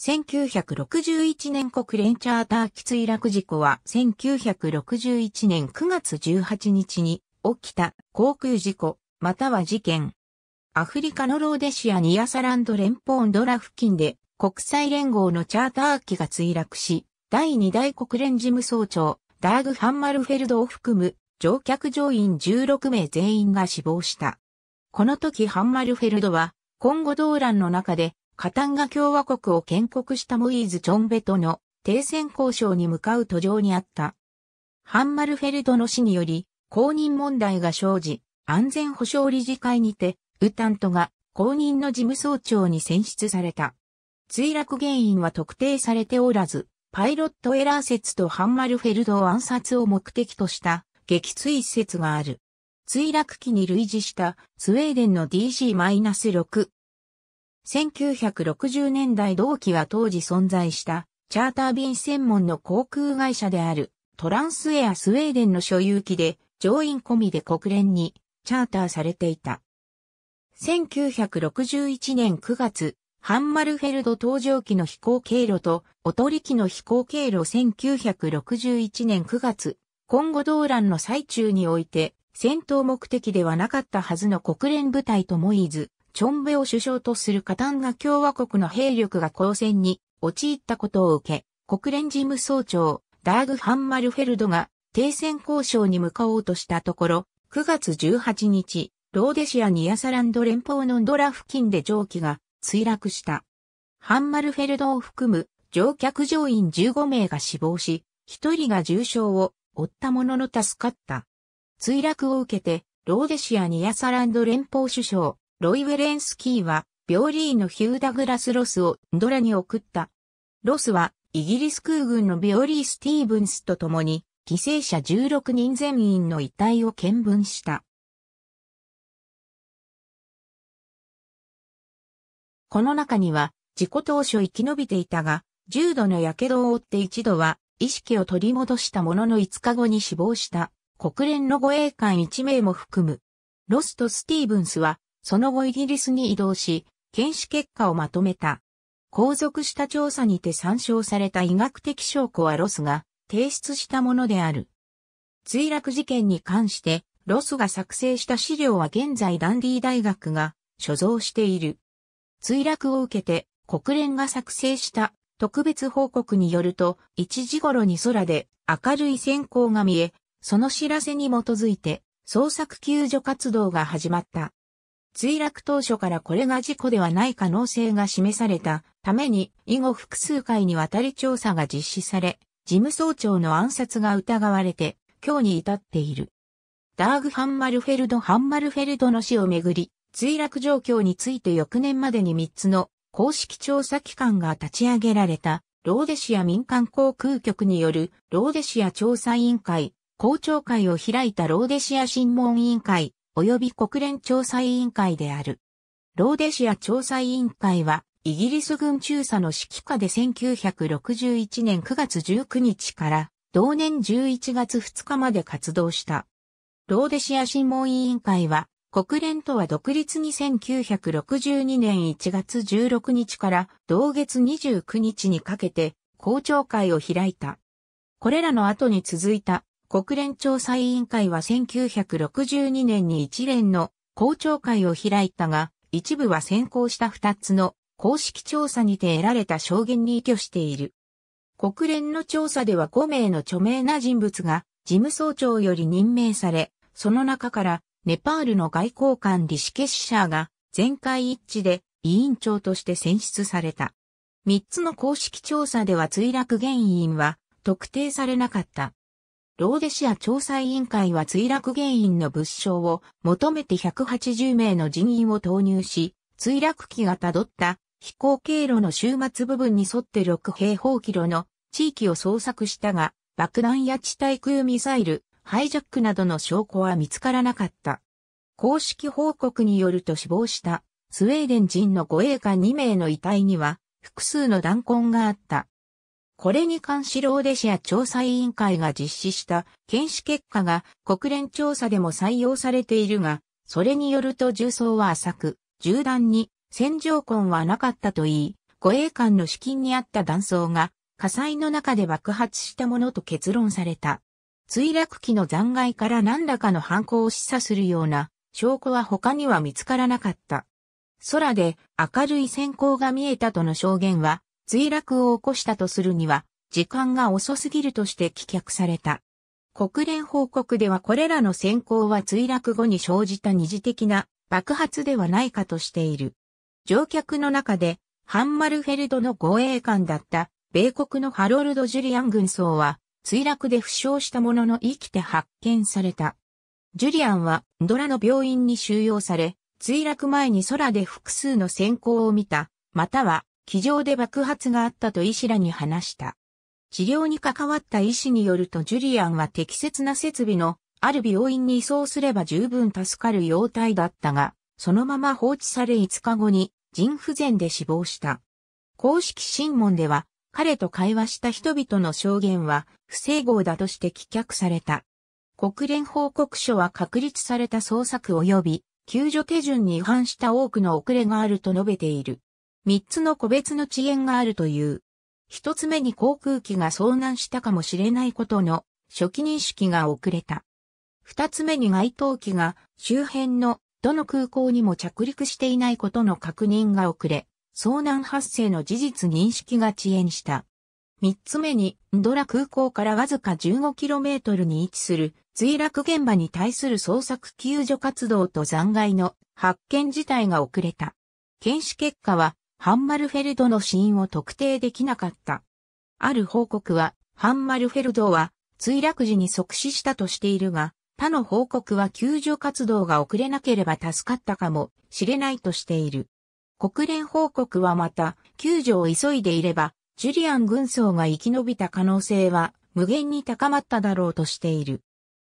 1961年国連チャーター機墜落事故は1961年9月18日に起きた航空事故、または事件。アフリカのローデシアニアサランド連邦ドラ付近で国際連合のチャーター機が墜落し、第2代国連事務総長、ダーグ・ハンマルフェルドを含む乗客乗員16名全員が死亡した。この時ハンマルフェルドは、今後動乱の中でカタンガ共和国を建国したモイーズ・チョンベとの停戦交渉に向かう途上にあった。ハンマルフェルドの死により、公認問題が生じ、安全保障理事会にて、ウタントが公認の事務総長に選出された。墜落原因は特定されておらず、パイロットエラー説とハンマルフェルド暗殺を目的とした撃墜説がある。墜落機に類似したスウェーデンの DC-6 1960年代同期は当時存在したチャーター便専門の航空会社であるトランスエアスウェーデンの所有機で乗員込みで国連にチャーターされていた。1961年9月、ハンマルフェルド搭乗機の飛行経路とおとり機の飛行経路1961年9月、今後動乱の最中において戦闘目的ではなかったはずの国連部隊とモイーズ、チョンベを首相とするカタンガ共和国の兵力が交戦に陥ったことを受け、国連事務総長、ダーグ・ハンマルフェルドが停戦交渉に向かおうとしたところ、9月18日、ローデシアニアサランド連邦のドラ付近で蒸気が墜落した。ハンマルフェルドを含む乗客乗員15名が死亡し、1人が重傷を負ったものの助かった。墜落を受けて、ローデシアニアサランド連邦首相、ロイ・ウェレンスキーは、病理医のヒューダグラス・ロスをンドラに送った。ロスは、イギリス空軍のビョーリー・スティーブンスと共に、犠牲者16人全員の遺体を見分した。この中には、事故当初生き延びていたが、重度の火傷を負って一度は、意識を取り戻したものの5日後に死亡した、国連の護衛官1名も含む。ロスとスティーブンスは、その後イギリスに移動し、検視結果をまとめた。後続した調査にて参照された医学的証拠はロスが提出したものである。墜落事件に関して、ロスが作成した資料は現在ダンディ大学が所蔵している。墜落を受けて国連が作成した特別報告によると、1時頃に空で明るい閃光が見え、その知らせに基づいて捜索救助活動が始まった。墜落当初からこれが事故ではない可能性が示されたために以後複数回にわたり調査が実施され、事務総長の暗殺が疑われて今日に至っている。ダーグ・ハンマルフェルド・ハンマルフェルドの死をめぐり、墜落状況について翌年までに3つの公式調査機関が立ち上げられたローデシア民間航空局によるローデシア調査委員会、公聴会を開いたローデシア審問委員会、及び国連調査委員会である。ローデシア調査委員会は、イギリス軍中佐の指揮下で1961年9月19日から同年11月2日まで活動した。ローデシア審問委員会は国連とは独立に1962年1月16日から同月29日にかけて公聴会を開いた。これらの後に続いた国連調査委員会は1962年に一連の公聴会を開いたが、一部は先行した二つの公式調査にて得られた証言に依拠している。国連の調査では5名の著名な人物が事務総長より任命され、その中からネパールの外交官リシケシシャーが全会一致で委員長として選出された。3つの公式調査では墜落原因は特定されなかった。ローデシア調査委員会は墜落原因の物証を求めて180名の人員を投入し、墜落機が辿った飛行経路の終末部分に沿って6平方キロの地域を捜索したが、爆弾や地対空ミサイル、ハイジャックなどの証拠は見つからなかった。公式報告によると死亡したスウェーデン人の護衛官2名の遺体には複数の弾痕があった。これに関しローデシア調査委員会が実施した検視結果が国連調査でも採用されているが、それによると重曹は浅く、銃弾に戦場痕はなかったといい、護衛艦の資金にあった弾倉が火災の中で爆発したものと結論された。墜落機の残骸から何らかの犯行を示唆するような証拠は他には見つからなかった。空で明るい閃光が見えたとの証言は墜落を起こしたとするには時間が遅すぎるとして棄却された。国連報告ではこれらの閃光は墜落後に生じた二次的な爆発ではないかとしている。乗客の中でハンマルフェルドの護衛官だった米国のハロルド・ジュリアン軍曹は墜落で負傷したものの生きて発見された。ジュリアンはドラの病院に収容され、墜落前に空で複数の閃光を見た、または機上で爆発があったと医師らに話した。治療に関わった医師によるとジュリアンは適切な設備のある病院に移送すれば十分助かる容態だったが、そのまま放置され5日後に腎不全で死亡した。公式審問では彼と会話した人々の証言は不整合だとして棄却された。国連報告書は確立された捜索及び救助手順に違反した多くの遅れがあると述べている。三つの個別の遅延があるという。一つ目に航空機が遭難したかもしれないことの初期認識が遅れた。二つ目に該当機が周辺のどの空港にも着陸していないことの確認が遅れ、遭難発生の事実認識が遅延した。三つ目に、ドラ空港からわずか 15km に位置する墜落現場に対する捜索救助活動と残骸の発見自体が遅れた。検視結果はハンマルフェルドの死因を特定できなかった。ある報告は、ハンマルフェルドは墜落時に即死したとしているが、他の報告は救助活動が遅れなければ助かったかもしれないとしている。国連報告はまた、救助を急いでいれば、ジュリアン軍曹が生き延びた可能性は無限に高まっただろうとしている。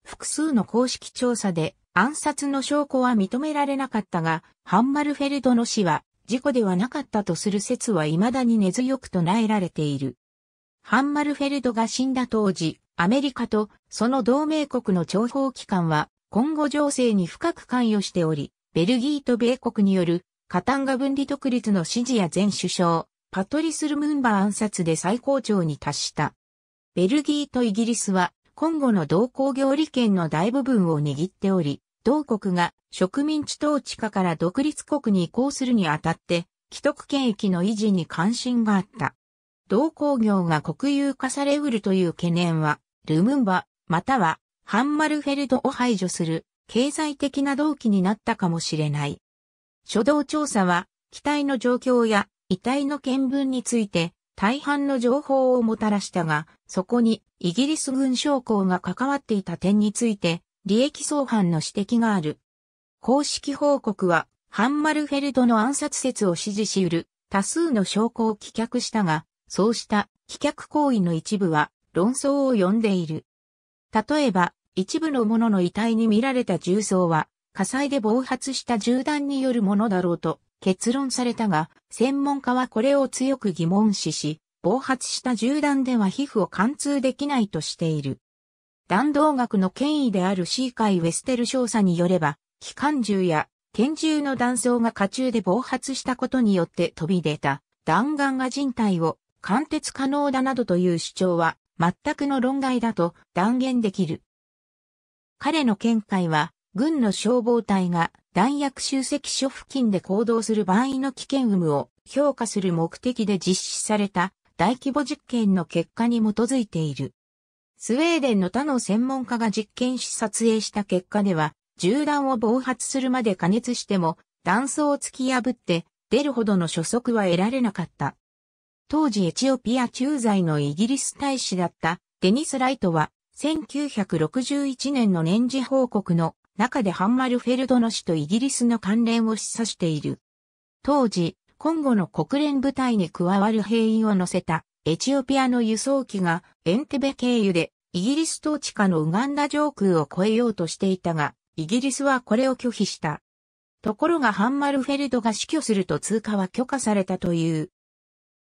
複数の公式調査で暗殺の証拠は認められなかったが、ハンマルフェルドの死は事故ではなかったとする説は未だに根強く唱えられている。ハンマルフェルドが死んだ当時、アメリカとその同盟国の諜報機関は今後情勢に深く関与しており、ベルギーと米国によるカタンガ分離独立の支持や前首相、パトリス・ルムンバ暗殺で最高潮に達した。ベルギーとイギリスは今後の同工業利権の大部分を握っており、同国が植民地統治下から独立国に移行するにあたって、既得権益の維持に関心があった。同工業が国有化されうるという懸念は、ルムンバ、またはハンマルフェルドを排除する経済的な動機になったかもしれない。初動調査は、機体の状況や遺体の見分について大半の情報をもたらしたが、そこにイギリス軍将校が関わっていた点について利益相反の指摘がある。公式報告は、ハンマルフェルドの暗殺説を支持し得る多数の証拠を棄却したが、そうした棄却行為の一部は論争を呼んでいる。例えば、一部の者の遺体に見られた重曹は、火災で暴発した銃弾によるものだろうと結論されたが、専門家はこれを強く疑問視し、暴発した銃弾では皮膚を貫通できないとしている。弾道学の権威であるシーカイ・ウェステル少佐によれば、機関銃や拳銃の弾倉が火中で暴発したことによって飛び出た弾丸が人体を貫徹可能だなどという主張は全くの論外だと断言できる。彼の見解は、軍の消防隊が弾薬集積所付近で行動する場合の危険有無を評価する目的で実施された大規模実験の結果に基づいている。スウェーデンの他の専門家が実験し撮影した結果では、銃弾を暴発するまで加熱しても、弾倉を突き破って出るほどの初速は得られなかった。当時エチオピア駐在のイギリス大使だったデニス・ライトは、1961年の年次報告の中でハンマルフェルドの死とイギリスの関連を示唆している。当時、今後の国連部隊に加わる兵員を乗せたエチオピアの輸送機がエンテベ経由でイギリス統治下のウガンダ上空を越えようとしていたが、イギリスはこれを拒否した。ところがハンマルフェルドが死去すると通過は許可されたという。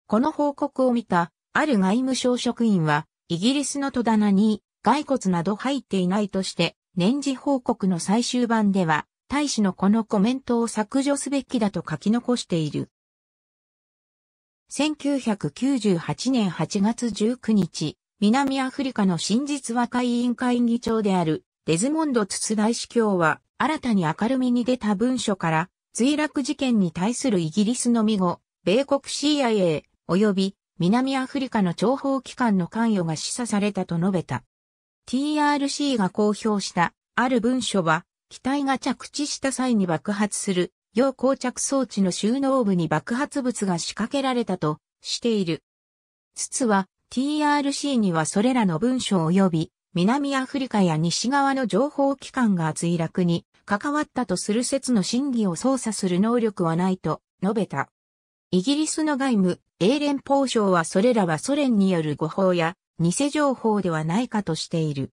この報告を見た、ある外務省職員は、イギリスの戸棚に骸骨など入っていないとして、年次報告の最終版では、大使のこのコメントを削除すべきだと書き残している。1998年8月19日、南アフリカの真実和会委員会議長であるデズモンド・ツツ大司教は、新たに明るみに出た文書から、墜落事件に対するイギリスの見後、米国 CIA 及び南アフリカの諜報機関の関与が示唆されたと述べた。TRC が公表したある文書は、機体が着地した際に爆発する、要膠着装置の収納部に爆発物が仕掛けられたとしている。筒は TRC にはそれらの文書及び南アフリカや西側の情報機関が墜落に関わったとする説の真偽を操作する能力はないと述べた。イギリスの外務、英連邦省はそれらはソ連による誤報や偽情報ではないかとしている。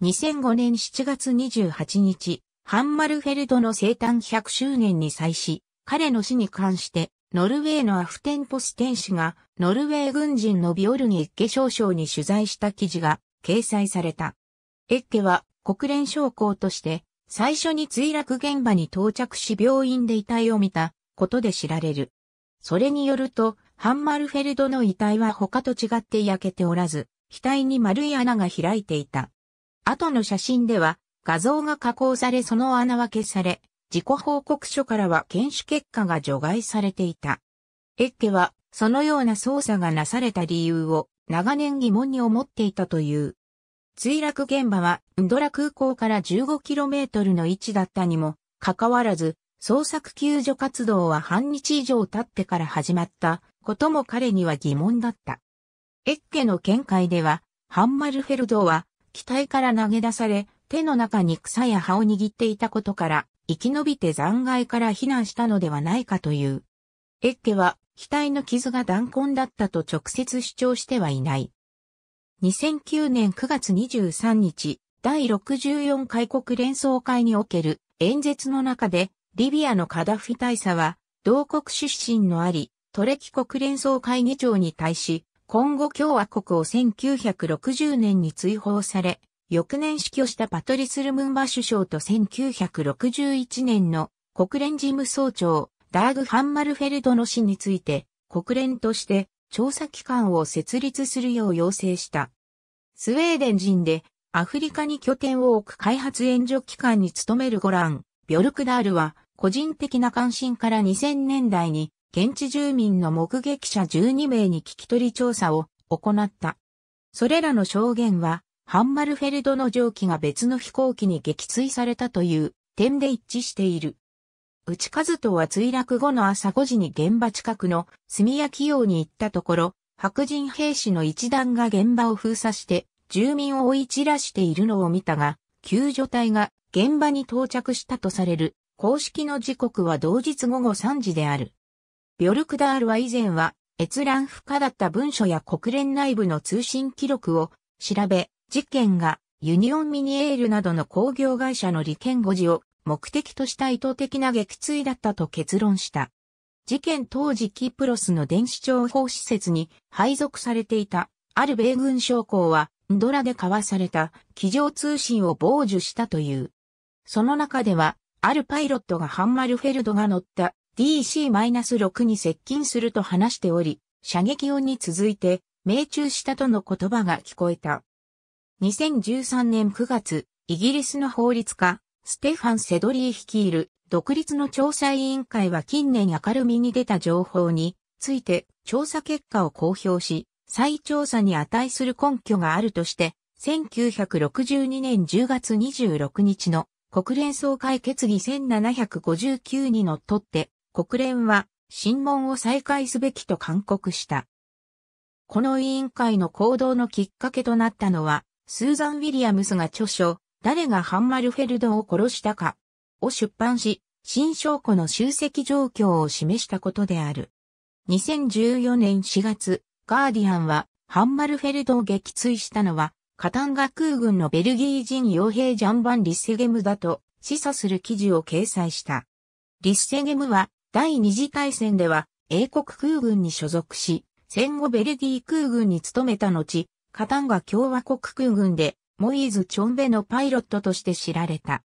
2005年7月28日、ハンマルフェルドの生誕100周年に際し、彼の死に関してノルウェーのアフテンポス天使が、ノルウェー軍人のビオルニ・エッケ少将に取材した記事が掲載された。エッケは国連将校として最初に墜落現場に到着し病院で遺体を見たことで知られる。それによると、ハンマルフェルドの遺体は他と違って焼けておらず、額に丸い穴が開いていた。後の写真では画像が加工されその穴は消され、自己報告書からは検視結果が除外されていた。エッケは、そのような操作がなされた理由を長年疑問に思っていたという。墜落現場は、ウンドラ空港から 15km の位置だったにも、かかわらず、捜索救助活動は半日以上経ってから始まったことも彼には疑問だった。エッケの見解では、ハンマルフェルドは、機体から投げ出され、手の中に草や葉を握っていたことから、生き延びて残骸から避難したのではないかという。エッケは、額の傷が弾痕だったと直接主張してはいない。2009年9月23日、第64回国連総会における演説の中で、リビアのカダフィ大佐は、同国出身のあり、トレキ国連総会議長に対し、今後共和国を1960年に追放され、翌年死去したパトリス・ルムンバ首相と1961年の国連事務総長ダーグ・ハンマルフェルドの死について国連として調査機関を設立するよう要請した。スウェーデン人でアフリカに拠点を置く開発援助機関に勤めるゴラン・ビョルクダールは個人的な関心から2000年代に現地住民の目撃者12名に聞き取り調査を行った。それらの証言はハンマルフェルドの蒸気が別の飛行機に撃墜されたという点で一致している。内和人は墜落後の朝5時に現場近くの炭焼き用に行ったところ、白人兵士の一団が現場を封鎖して住民を追い散らしているのを見たが、救助隊が現場に到着したとされる公式の時刻は同日午後3時である。ビョルクダールは以前は閲覧不可だった文書や国連内部の通信記録を調べ、事件がユニオンミニエールなどの工業会社の利権誤字を目的とした意図的な撃墜だったと結論した。事件当時キプロスの電子情報施設に配属されていたある米軍将校はドラで交わされた机上通信を傍受したという。その中では、あるパイロットがハンマルフェルドが乗った DC-6 に接近すると話しており、射撃音に続いて命中したとの言葉が聞こえた。2013年9月、イギリスの法律家、ステファン・セドリー率いる独立の調査委員会は近年明るみに出た情報について調査結果を公表し、再調査に値する根拠があるとして、1962年10月26日の国連総会決議1759にのっとって国連は審問を再開すべきと勧告した。この委員会の行動のきっかけとなったのは、スーザン・ウィリアムスが著書、誰がハンマルフェルドを殺したかを出版し、新証拠の集積状況を示したことである。2014年4月、ガーディアンはハンマルフェルドを撃墜したのは、カタンガ空軍のベルギー人傭兵ジャンバン・リッセゲムだと示唆する記事を掲載した。リッセゲムは第二次大戦では英国空軍に所属し、戦後ベルギー空軍に勤めた後、カタンガ共和国空軍で、モイーズ・チョンベのパイロットとして知られた。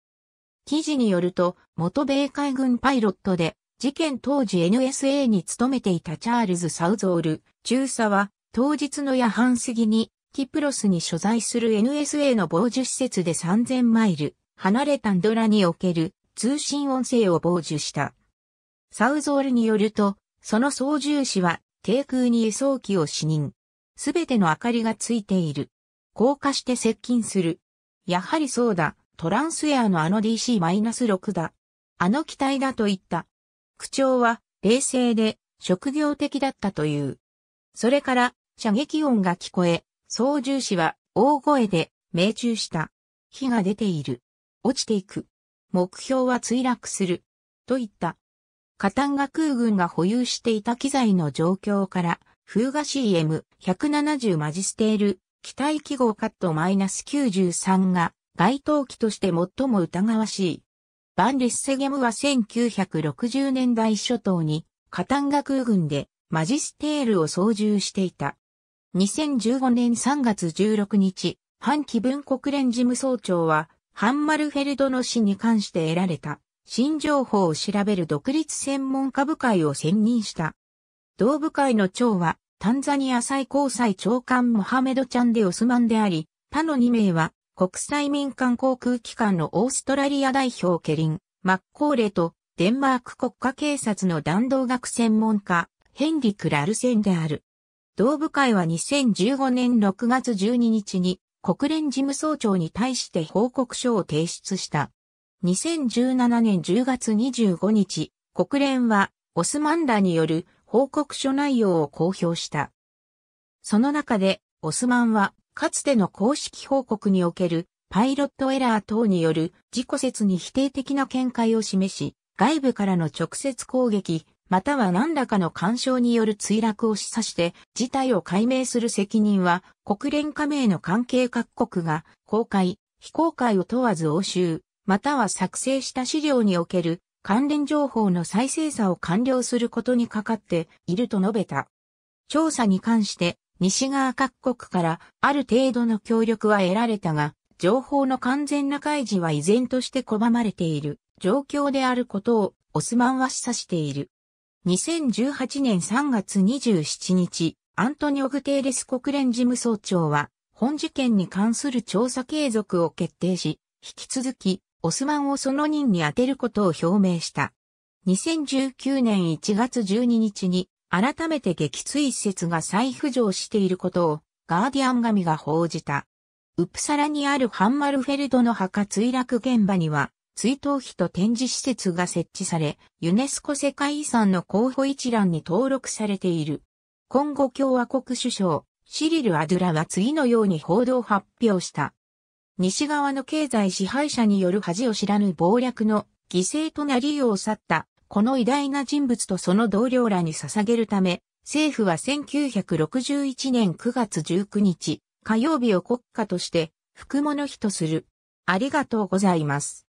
記事によると、元米海軍パイロットで、事件当時 NSA に勤めていたチャールズ・サウゾール、中佐は、当日の夜半過ぎに、キプロスに所在する NSA の傍受施設で3000マイル、離れたンドラにおける通信音声を傍受した。サウゾールによると、その操縦士は低空に輸送機を視認。すべての明かりがついている。降下して接近する。やはりそうだ、トランスエアのあの DC-6 だ。あの機体だと言った。口調は冷静で職業的だったという。それから射撃音が聞こえ、操縦士は大声で命中した。火が出ている。落ちていく。目標は墜落する。と言った。カタンガ空軍が保有していた機材の状況から、風画 CM170 マジステール、機体記号カット -93 が該当機として最も疑わしい。バンレッセゲムは1960年代初頭にカタンガ空軍でマジステールを操縦していた。2015年3月16日、反基文国連事務総長はハンマルフェルドの死に関して得られた新情報を調べる独立専門家部会を選任した。同部会の長はタンザニア最高裁長官モハメド・チャンデ・オスマンであり、他の2名は国際民間航空機関のオーストラリア代表ケリン、マッコーレとデンマーク国家警察の弾道学専門家、ヘンリク・ラルセンである。同部会は2015年6月12日に国連事務総長に対して報告書を提出した。2017年10月25日、国連はオスマンらによる報告書内容を公表した。その中で、オスマンは、かつての公式報告におけるパイロットエラー等による自己説に否定的な見解を示し、外部からの直接攻撃、または何らかの干渉による墜落を示唆して事態を解明する責任は国連加盟の関係各国が公開、非公開を問わず押収、または作成した資料における関連情報の再精査を完了することにかかっていると述べた。調査に関して西側各国からある程度の協力は得られたが、情報の完全な開示は依然として拒まれている状況であることをオスマンは示唆している。2018年3月27日、アントニオ・グテーレス国連事務総長は、本事件に関する調査継続を決定し、引き続き、オスマンをその任に充てることを表明した。2019年1月12日に、改めて撃墜説が再浮上していることを、ガーディアン紙が報じた。ウプサラにあるハンマルフェルドの墓墜落現場には、追悼碑と展示施設が設置され、ユネスコ世界遺産の候補一覧に登録されている。今後共和国首相、シリル・アドゥラは次のように報道発表した。西側の経済支配者による恥を知らぬ暴略の犠牲となり世を去ったこの偉大な人物とその同僚らに捧げるため、政府は1961年9月19日、火曜日を国家として、福物日とする。ありがとうございます。